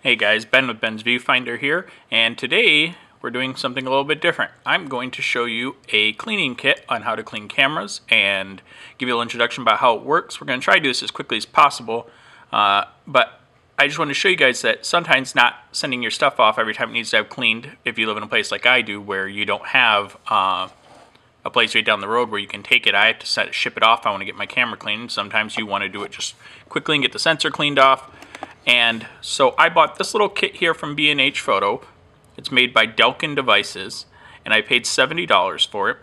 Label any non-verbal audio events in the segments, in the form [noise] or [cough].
Hey guys, Ben with Ben's Viewfinder here, and today we're doing something a little bit different. I'm going to show you a cleaning kit on how to clean cameras and give you a little introduction about how it works. We're going to try to do this as quickly as possible, uh, but I just want to show you guys that sometimes not sending your stuff off every time it needs to have cleaned, if you live in a place like I do, where you don't have uh, a place right down the road where you can take it. I have to set, ship it off. I want to get my camera cleaned. Sometimes you want to do it just quickly and get the sensor cleaned off. And so I bought this little kit here from B&H Photo. It's made by Delkin Devices, and I paid $70 for it.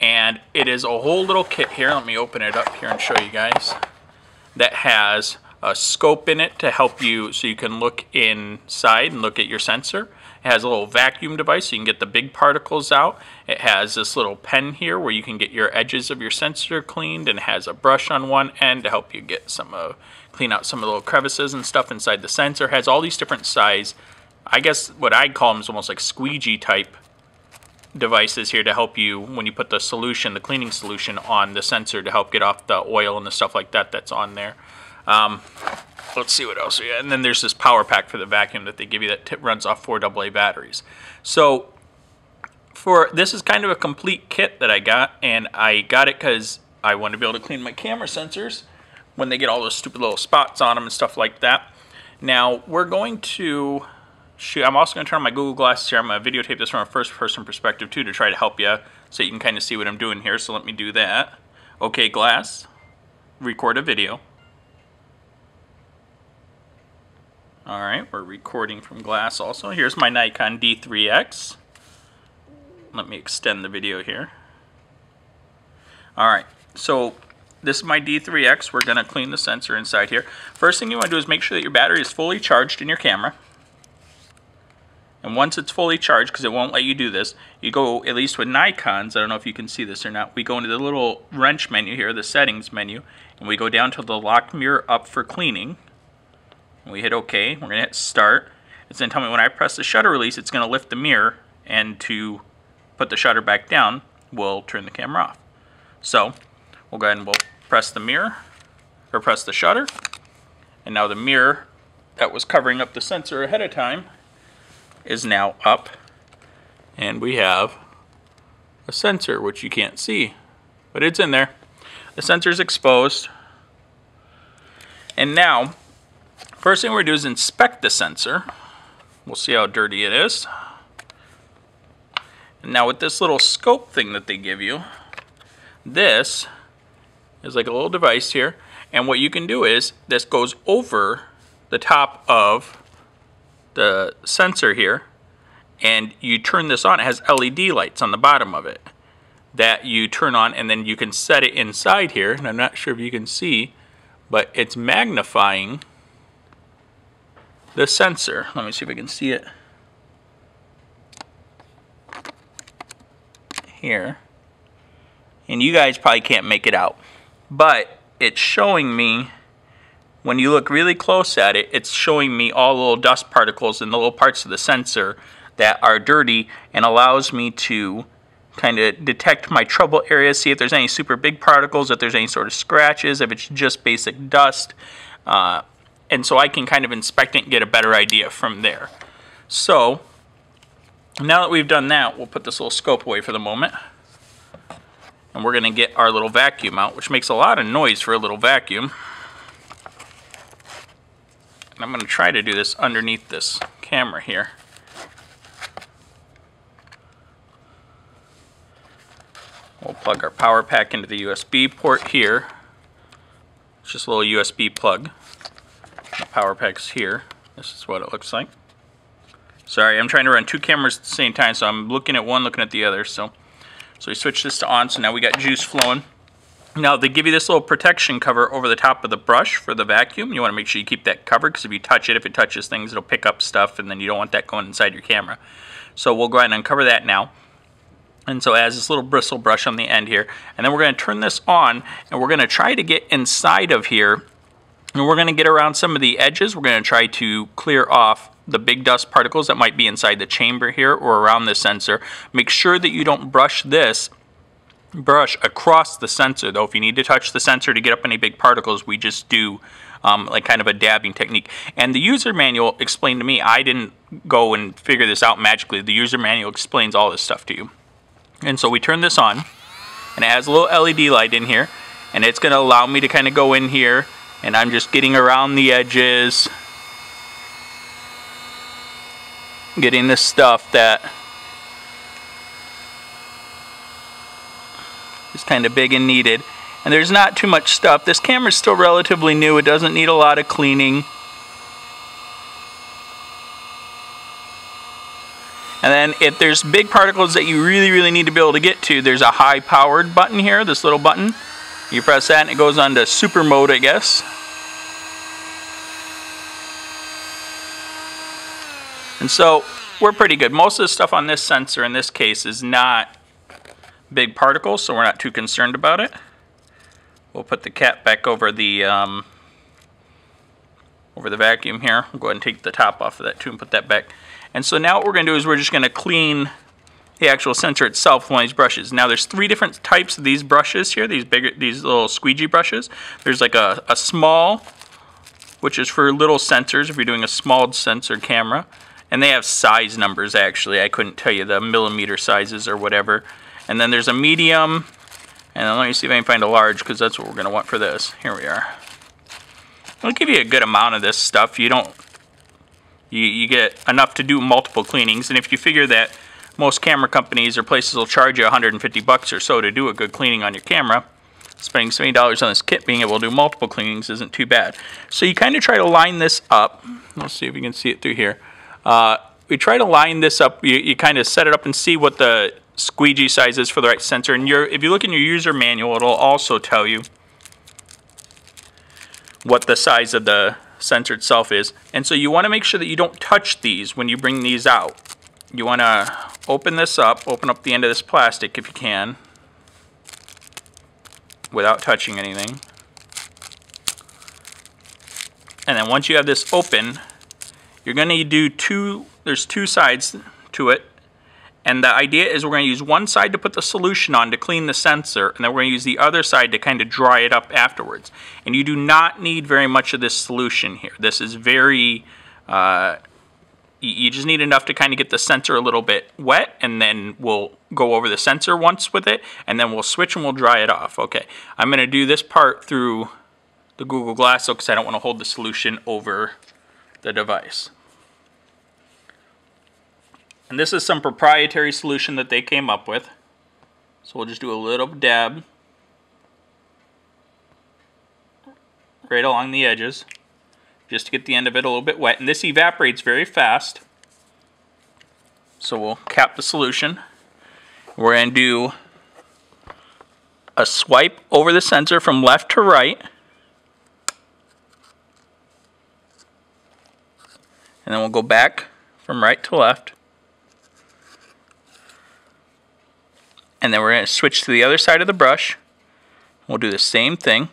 And it is a whole little kit here. Let me open it up here and show you guys. That has a scope in it to help you so you can look inside and look at your sensor. It has a little vacuum device so you can get the big particles out. It has this little pen here where you can get your edges of your sensor cleaned and has a brush on one end to help you get some uh, clean out some of the little crevices and stuff inside the sensor. It has all these different size, I guess what I'd call them is almost like squeegee type devices here to help you when you put the solution, the cleaning solution on the sensor to help get off the oil and the stuff like that that's on there. Um, let's see what else got. And then there's this power pack for the vacuum that they give you that runs off four AA batteries. So for this is kind of a complete kit that I got, and I got it because I want to be able to clean my camera sensors when they get all those stupid little spots on them and stuff like that. Now we're going to shoot. I'm also going to turn on my Google Glasses here. I'm going to videotape this from a first-person perspective too to try to help you so you can kind of see what I'm doing here. So let me do that. Okay, glass. Record a video. Alright, we're recording from glass also. Here's my Nikon D3X. Let me extend the video here. Alright, so this is my D3X. We're to clean the sensor inside here. First thing you want to do is make sure that your battery is fully charged in your camera. And once it's fully charged, because it won't let you do this, you go, at least with Nikons, I don't know if you can see this or not, we go into the little wrench menu here, the settings menu, and we go down to the lock mirror up for cleaning we hit OK. We're going to hit start. It's going to tell me when I press the shutter release, it's going to lift the mirror, and to put the shutter back down, we'll turn the camera off. So we'll go ahead and we'll press the mirror, or press the shutter, and now the mirror that was covering up the sensor ahead of time is now up, and we have a sensor, which you can't see, but it's in there. The sensor is exposed, and now First thing we're going to do is inspect the sensor. We'll see how dirty it is. And now with this little scope thing that they give you, this is like a little device here. And what you can do is this goes over the top of the sensor here and you turn this on. It has LED lights on the bottom of it that you turn on and then you can set it inside here. And I'm not sure if you can see, but it's magnifying the sensor. Let me see if I can see it. Here. And you guys probably can't make it out. But it's showing me, when you look really close at it, it's showing me all the little dust particles in the little parts of the sensor that are dirty and allows me to kind of detect my trouble areas, see if there's any super big particles, if there's any sort of scratches, if it's just basic dust. Uh, and so I can kind of inspect it and get a better idea from there. So now that we've done that, we'll put this little scope away for the moment. And we're going to get our little vacuum out, which makes a lot of noise for a little vacuum. And I'm going to try to do this underneath this camera here. We'll plug our power pack into the USB port here. It's just a little USB plug power packs here. This is what it looks like. Sorry, I'm trying to run two cameras at the same time, so I'm looking at one, looking at the other. So, so we switch this to on, so now we got juice flowing. Now they give you this little protection cover over the top of the brush for the vacuum. You want to make sure you keep that covered because if you touch it, if it touches things, it'll pick up stuff and then you don't want that going inside your camera. So we'll go ahead and uncover that now. And so it has this little bristle brush on the end here. And then we're going to turn this on and we're going to try to get inside of here and we're going to get around some of the edges. We're going to try to clear off the big dust particles that might be inside the chamber here or around the sensor. Make sure that you don't brush this brush across the sensor though. If you need to touch the sensor to get up any big particles, we just do um, like kind of a dabbing technique. And the user manual explained to me, I didn't go and figure this out magically. The user manual explains all this stuff to you. And so we turn this on, and it has a little LED light in here, and it's going to allow me to kind of go in here, and I'm just getting around the edges, getting the stuff that is kind of big and needed. And there's not too much stuff. This camera's still relatively new. It doesn't need a lot of cleaning. And then if there's big particles that you really, really need to be able to get to, there's a high powered button here, this little button. You press that and it goes on to super mode, I guess. And so we're pretty good. Most of the stuff on this sensor in this case is not big particles, so we're not too concerned about it. We'll put the cap back over the um, over the vacuum here. We'll go ahead and take the top off of that too and put that back. And so now what we're going to do is we're just going to clean the actual sensor itself with one of these brushes. Now there's three different types of these brushes here, these bigger, these little squeegee brushes. There's like a, a small, which is for little sensors if you're doing a small sensor camera. And they have size numbers actually. I couldn't tell you the millimeter sizes or whatever. And then there's a medium, and let me see if I can find a large because that's what we're going to want for this. Here we are. It'll give you a good amount of this stuff. You don't, you, you get enough to do multiple cleanings. And if you figure that most camera companies or places will charge you 150 bucks or so to do a good cleaning on your camera, spending $70 on this kit, being able to do multiple cleanings isn't too bad. So you kind of try to line this up. Let's see if you can see it through here. Uh, we try to line this up. You, you kind of set it up and see what the squeegee size is for the right sensor. And your, if you look in your user manual, it'll also tell you what the size of the sensor itself is. And so you want to make sure that you don't touch these when you bring these out. You want to open this up, open up the end of this plastic if you can, without touching anything. And then once you have this open, you're going to do two, there's two sides to it. And the idea is we're going to use one side to put the solution on to clean the sensor, and then we're going to use the other side to kind of dry it up afterwards. And you do not need very much of this solution here. This is very, uh, you just need enough to kind of get the sensor a little bit wet, and then we'll go over the sensor once with it, and then we'll switch and we'll dry it off. Okay, I'm going to do this part through the Google Glass because I don't want to hold the solution over the device. And this is some proprietary solution that they came up with. So we'll just do a little dab right along the edges just to get the end of it a little bit wet. And this evaporates very fast. So we'll cap the solution. We're going to do a swipe over the sensor from left to right. And then we'll go back from right to left. And then we're going to switch to the other side of the brush. We'll do the same thing.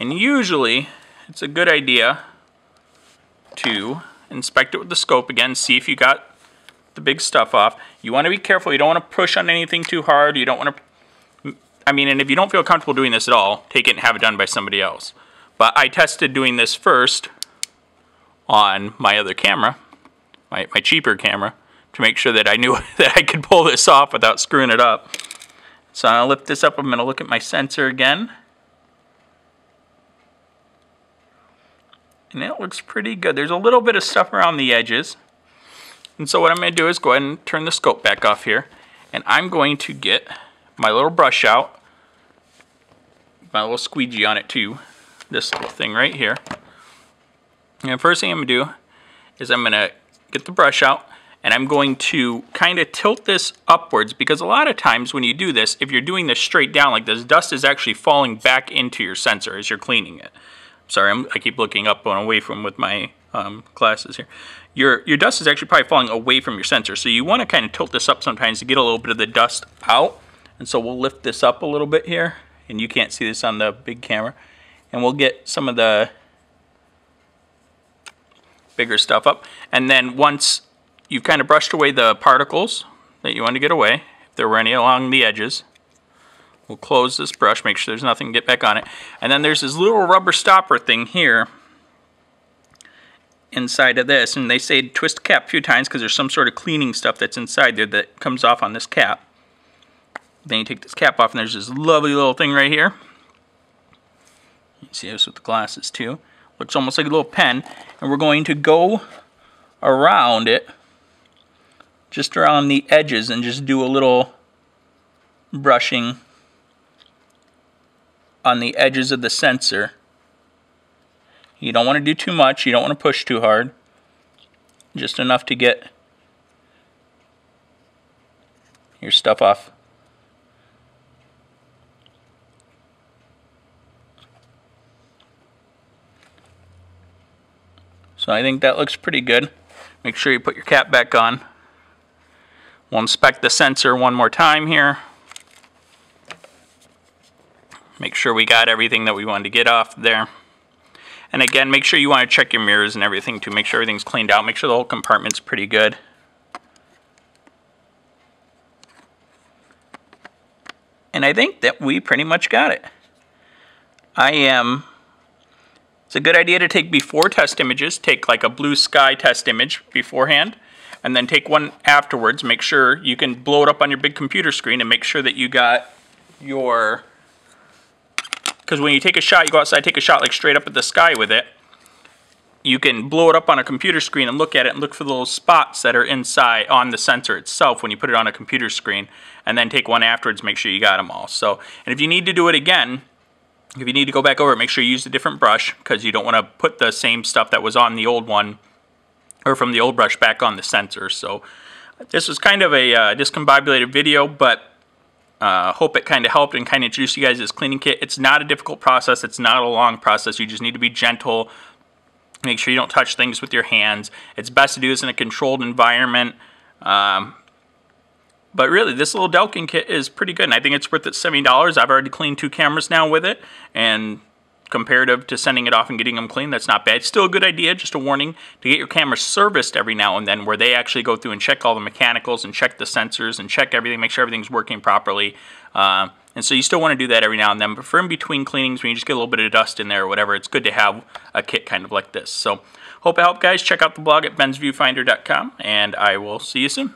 And usually, it's a good idea to inspect it with the scope again, see if you got the big stuff off. You want to be careful. You don't want to push on anything too hard. You don't want to... I mean, and if you don't feel comfortable doing this at all, take it and have it done by somebody else. But I tested doing this first on my other camera, my, my cheaper camera, to make sure that I knew [laughs] that I could pull this off without screwing it up. So I'll lift this up. I'm going to look at my sensor again. And it looks pretty good. There's a little bit of stuff around the edges. And so what I'm going to do is go ahead and turn the scope back off here. And I'm going to get my little brush out. My little squeegee on it too. This little thing right here. And the first thing I'm going to do is I'm going to get the brush out and I'm going to kind of tilt this upwards because a lot of times when you do this, if you're doing this straight down like this, dust is actually falling back into your sensor as you're cleaning it. Sorry, I'm, i keep looking up and away from with my um, glasses here. Your, your dust is actually probably falling away from your sensor, so you want to kind of tilt this up sometimes to get a little bit of the dust out. And so we'll lift this up a little bit here, and you can't see this on the big camera. And we'll get some of the bigger stuff up. And then once you've kind of brushed away the particles that you want to get away, if there were any along the edges. We'll close this brush, make sure there's nothing to get back on it. And then there's this little rubber stopper thing here inside of this. And they say twist cap a few times because there's some sort of cleaning stuff that's inside there that comes off on this cap. Then you take this cap off and there's this lovely little thing right here. You see this with the glasses too. Looks almost like a little pen. And we're going to go around it, just around the edges and just do a little brushing on the edges of the sensor. You don't want to do too much. You don't want to push too hard. Just enough to get your stuff off. So I think that looks pretty good. Make sure you put your cap back on. We'll inspect the sensor one more time here. Make sure we got everything that we wanted to get off there. And again, make sure you want to check your mirrors and everything to make sure everything's cleaned out. Make sure the whole compartment's pretty good. And I think that we pretty much got it. I am, it's a good idea to take before test images, take like a blue sky test image beforehand, and then take one afterwards. Make sure you can blow it up on your big computer screen and make sure that you got your because when you take a shot, you go outside, take a shot like straight up at the sky with it, you can blow it up on a computer screen and look at it and look for the little spots that are inside on the sensor itself when you put it on a computer screen and then take one afterwards make sure you got them all. So and if you need to do it again if you need to go back over it make sure you use a different brush because you don't want to put the same stuff that was on the old one or from the old brush back on the sensor. So this was kind of a uh, discombobulated video but uh, hope it kind of helped and kind of introduced you guys this cleaning kit. It's not a difficult process. It's not a long process. You just need to be gentle. Make sure you don't touch things with your hands. It's best to do this in a controlled environment. Um, but really, this little Delkin kit is pretty good, and I think it's worth it $70. I've already cleaned two cameras now with it, and comparative to sending it off and getting them clean, that's not bad. Still a good idea, just a warning, to get your camera serviced every now and then where they actually go through and check all the mechanicals and check the sensors and check everything, make sure everything's working properly. Uh, and so you still want to do that every now and then. But for in between cleanings, when you just get a little bit of dust in there or whatever, it's good to have a kit kind of like this. So hope I helped, guys. Check out the blog at bensviewfinder.com, and I will see you soon.